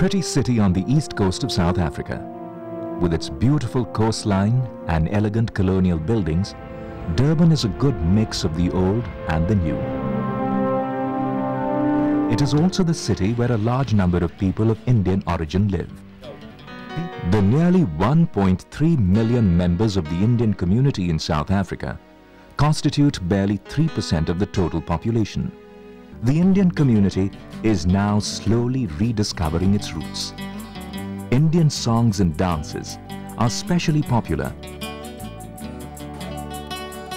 Pretty city on the east coast of South Africa. With its beautiful coastline and elegant colonial buildings, Durban is a good mix of the old and the new. It is also the city where a large number of people of Indian origin live. The nearly 1.3 million members of the Indian community in South Africa constitute barely 3% of the total population. The Indian community is now slowly rediscovering its roots. Indian songs and dances are specially popular.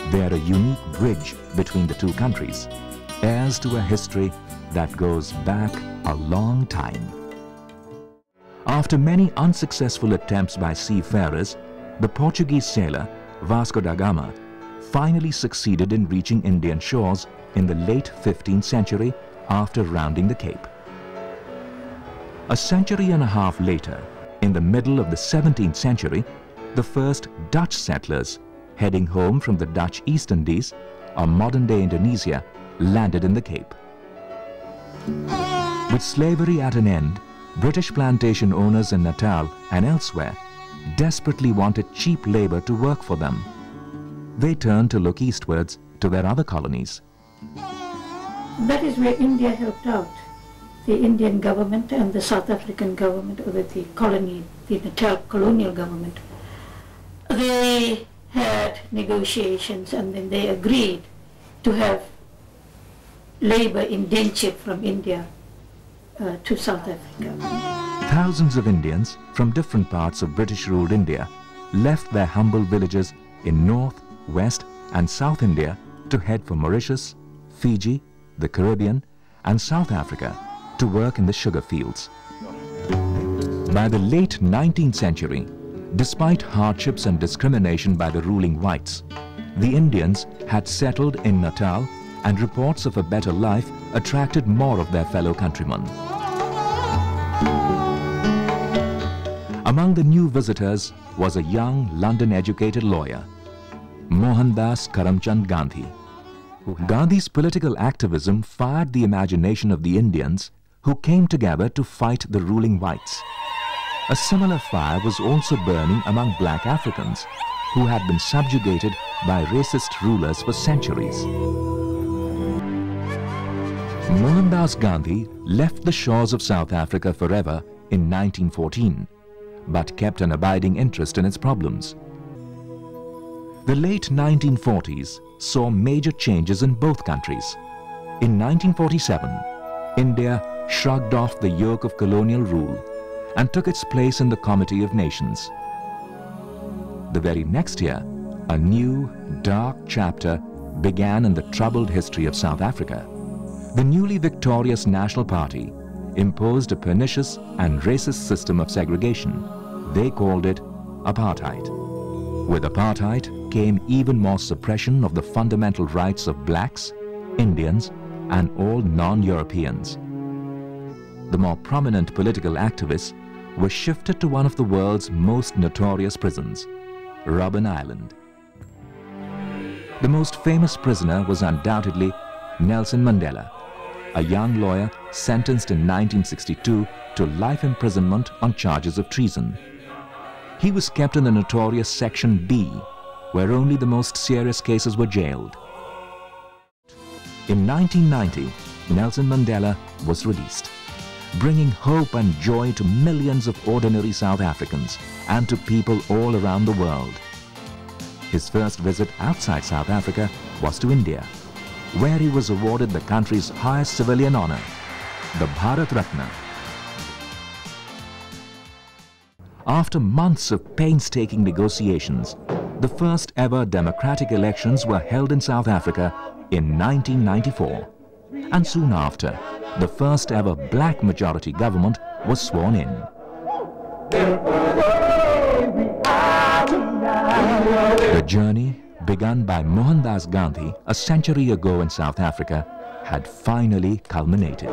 They are a unique bridge between the two countries, heirs to a history that goes back a long time. After many unsuccessful attempts by seafarers, the Portuguese sailor Vasco da Gama finally succeeded in reaching Indian shores in the late 15th century after rounding the Cape. A century and a half later, in the middle of the 17th century, the first Dutch settlers heading home from the Dutch East Indies or modern-day Indonesia landed in the Cape. With slavery at an end, British plantation owners in Natal and elsewhere desperately wanted cheap labor to work for them they turned to look eastwards to their other colonies. That is where India helped out. The Indian government and the South African government, or the colony, the Natal colonial government, they had negotiations and then they agreed to have labor indentured from India uh, to South Africa. Thousands of Indians from different parts of British-ruled India left their humble villages in North, West and South India to head for Mauritius, Fiji, the Caribbean and South Africa to work in the sugar fields. By the late 19th century, despite hardships and discrimination by the ruling whites, the Indians had settled in Natal and reports of a better life attracted more of their fellow countrymen. Among the new visitors was a young London-educated lawyer Mohandas Karamchand Gandhi. Gandhi's political activism fired the imagination of the Indians who came together to fight the ruling whites. A similar fire was also burning among black Africans who had been subjugated by racist rulers for centuries. Mohandas Gandhi left the shores of South Africa forever in 1914, but kept an abiding interest in its problems. The late 1940s saw major changes in both countries. In 1947, India shrugged off the yoke of colonial rule and took its place in the comity of nations. The very next year, a new, dark chapter began in the troubled history of South Africa. The newly victorious National Party imposed a pernicious and racist system of segregation. They called it apartheid. With apartheid came even more suppression of the fundamental rights of blacks, Indians and all non-Europeans. The more prominent political activists were shifted to one of the world's most notorious prisons, Robben Island. The most famous prisoner was undoubtedly Nelson Mandela, a young lawyer sentenced in 1962 to life imprisonment on charges of treason. He was kept in the notorious Section B, where only the most serious cases were jailed. In 1990, Nelson Mandela was released, bringing hope and joy to millions of ordinary South Africans and to people all around the world. His first visit outside South Africa was to India, where he was awarded the country's highest civilian honor, the Bharat Ratna After months of painstaking negotiations, the first ever democratic elections were held in South Africa in 1994. And soon after, the first ever black majority government was sworn in. The journey, begun by Mohandas Gandhi a century ago in South Africa, had finally culminated.